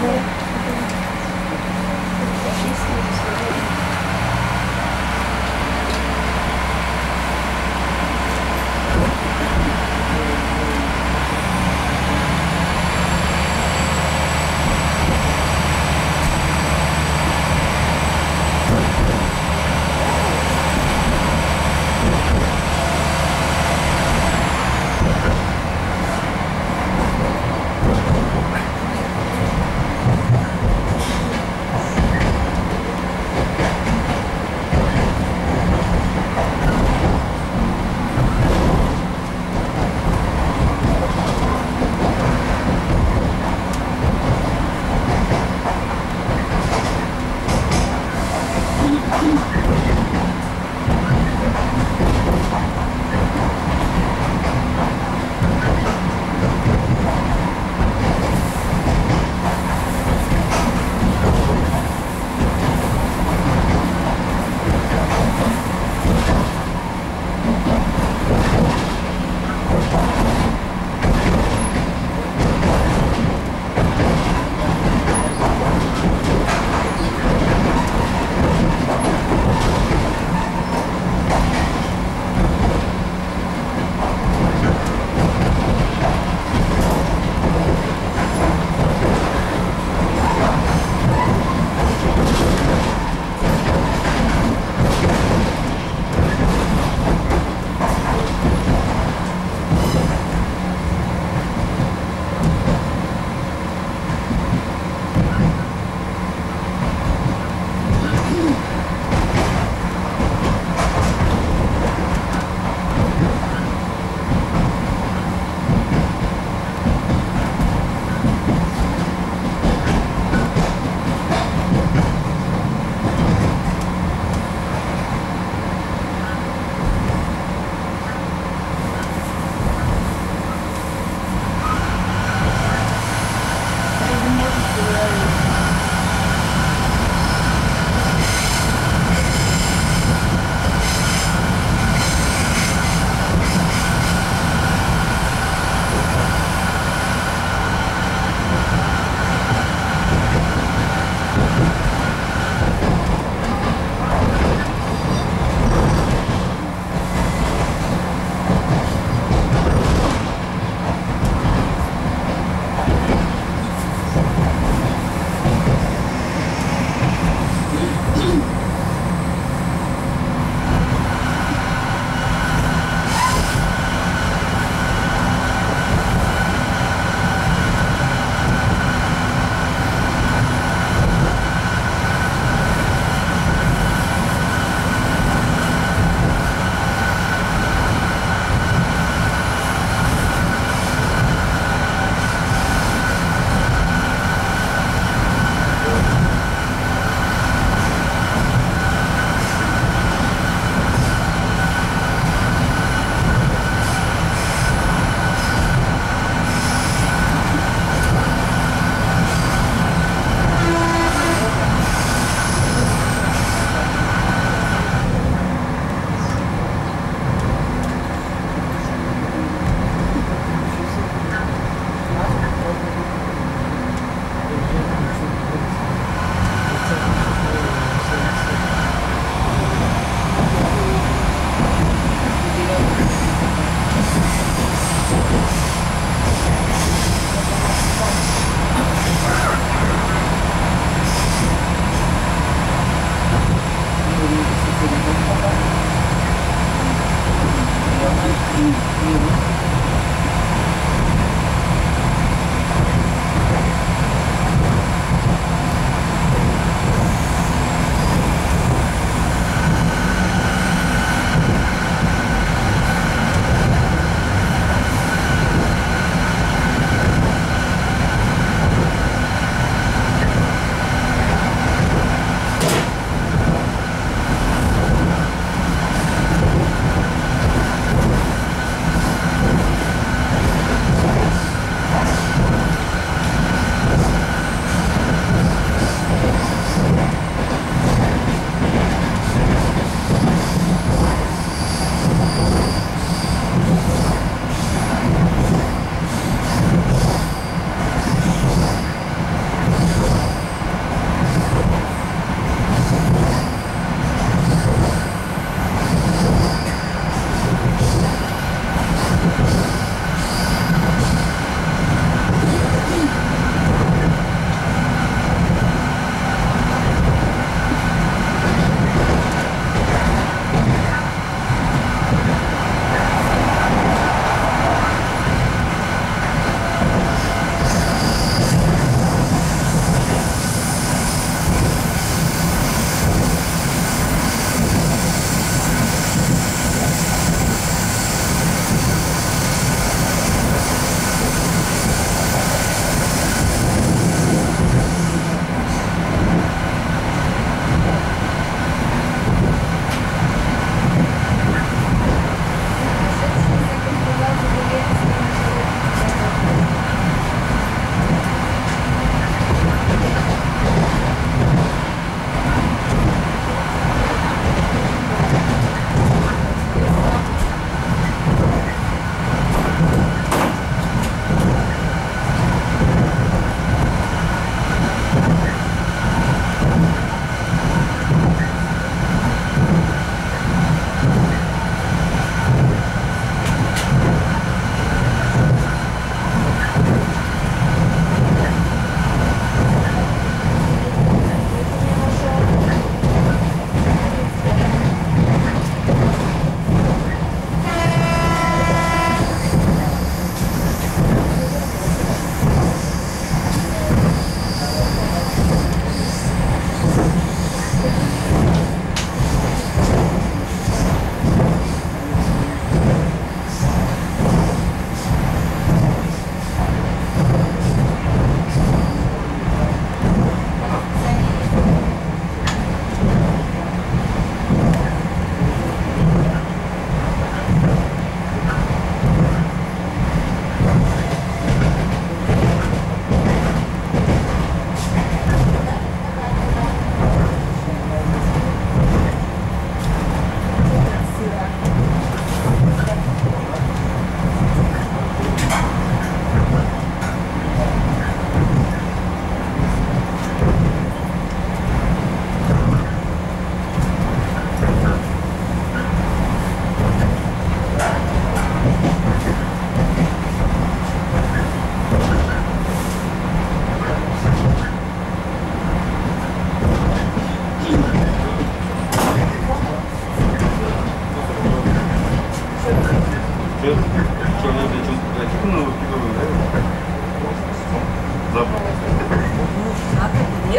Thank you. Uhum.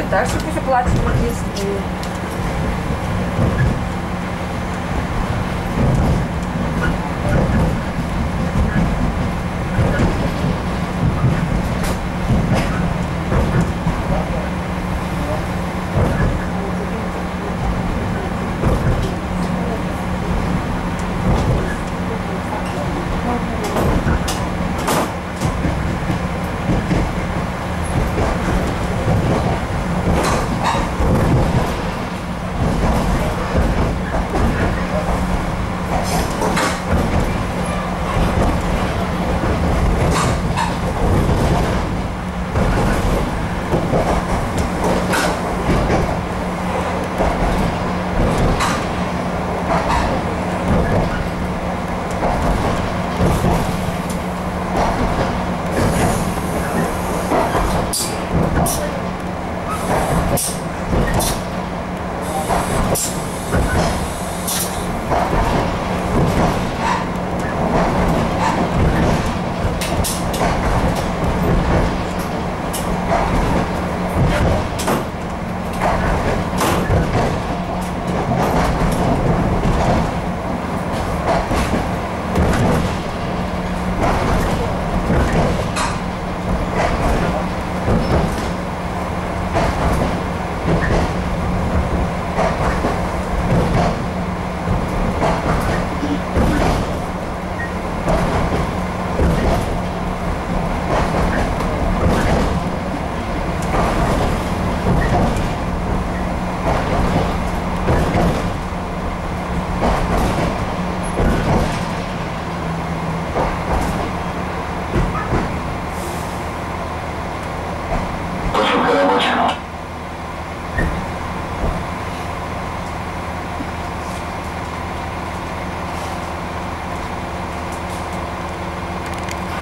Так, чтобы еще платье написано.